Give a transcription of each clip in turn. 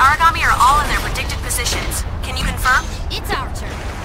Aragami are all in their predicted positions. Can you confirm? It's our turn.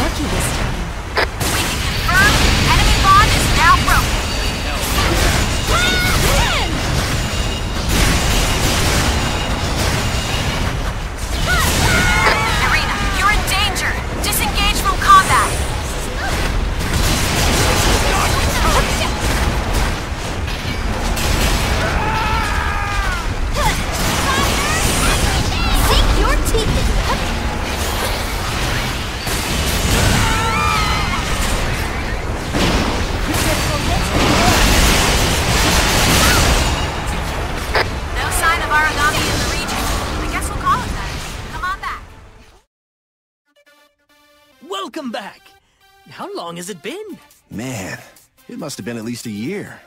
ラッです。Welcome back. How long has it been? Man, it must have been at least a year.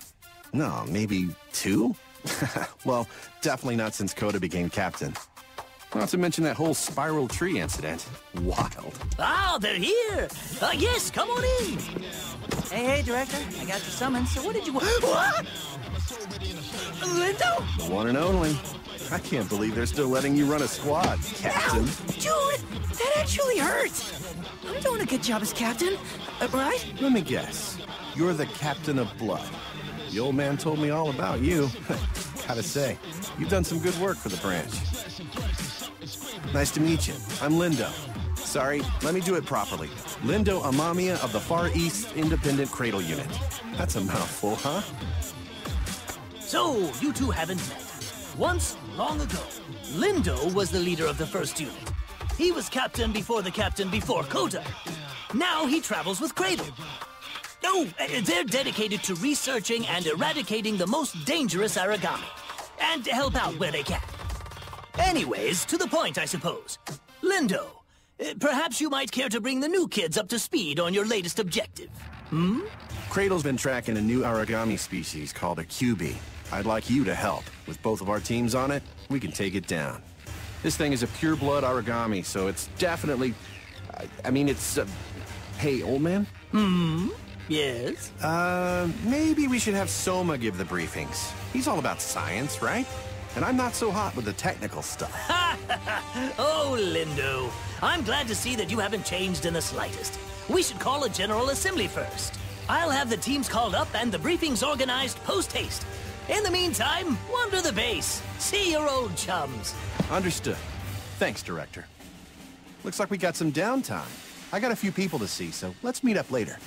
No, maybe two? well, definitely not since Kota became captain. Not to mention that whole spiral tree incident. Wild. Ah, they're here. Uh, yes, come on in. Hey, hey, director. I got your summons. So what did you want? What? Lindow? The one and only. I can't believe they're still letting you run a squad, Captain. Dude, that actually hurts. I'm doing a good job as captain, uh, right? Let me guess. You're the captain of blood. The old man told me all about you. Gotta say, you've done some good work for the branch. Nice to meet you. I'm Lindow. Sorry, let me do it properly. Lindow Amamiya of the Far East Independent Cradle Unit. That's a mouthful, huh? So, you two haven't met. Once, long ago, Lindow was the leader of the first unit. He was captain before the captain before Kota. Now he travels with Cradle. Oh, uh, they're dedicated to researching and eradicating the most dangerous Aragami. And to help out where they can. Anyways, to the point, I suppose. Lindow, uh, perhaps you might care to bring the new kids up to speed on your latest objective. Hmm? Cradle's been tracking a new Aragami species called a Kyuubi. I'd like you to help. With both of our teams on it, we can take it down. This thing is a pure-blood Aragami, so it's definitely... I, I mean, it's... Uh, hey, old man? Hmm? Yes? Uh, maybe we should have Soma give the briefings. He's all about science, right? and I'm not so hot with the technical stuff. oh, Lindow. I'm glad to see that you haven't changed in the slightest. We should call a General Assembly first. I'll have the teams called up and the briefings organized post-haste. In the meantime, wander the base. See your old chums. Understood. Thanks, Director. Looks like we got some downtime. I got a few people to see, so let's meet up later.